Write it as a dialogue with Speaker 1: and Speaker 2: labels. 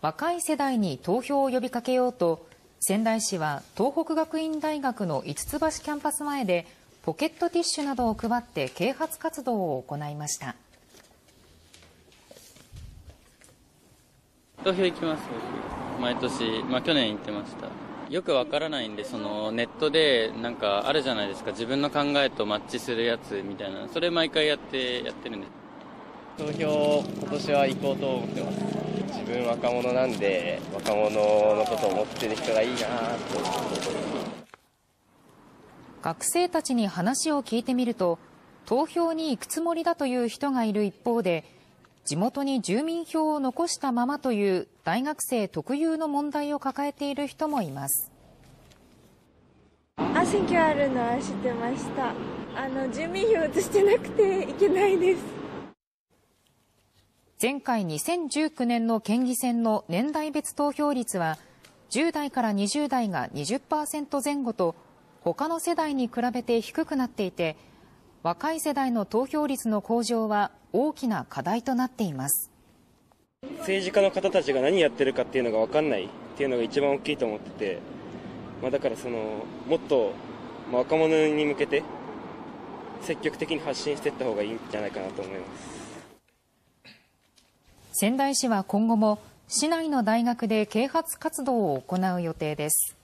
Speaker 1: 若い世代に投票を呼びかけようと仙台市は東北学院大学の五ツ橋キャンパス前でポケットティッシュなどを配って啓発活動を行いました。
Speaker 2: 投票行きます。毎年、まあ、去年行ってました。よくわからないんでそのネットでなんかあるじゃないですか。自分の考えとマッチするやつみたいな。それ毎回やってやってるんです。
Speaker 3: 投票今年は行こうと思ってます。自分若者なんで若者のことを思ってる人がいいなと。
Speaker 1: 学生たちに話を聞いてみると投票に行くつもりだという人がいる一方で地元に住民票を残したままという大学生特有の問題を抱えている人もいます。
Speaker 4: あ選挙あるのは知ってました。あの住民票移してなくていけないです
Speaker 1: 前回2019年の県議選の年代別投票率は10代から20代が20%前後と他の世代に比べて低くなっていて若い世代の投票率の向上は大きな課題となっています。
Speaker 5: 政治家の方たちが何やってるかっていうのが分かんないっていうのが一番大きいと思ってて、まあ、だからそのもっと若者に向けて積極的に発信していった方がいいんじゃないかなと思います。
Speaker 1: 仙台市は今後も市内の大学で啓発活動を行う予定です。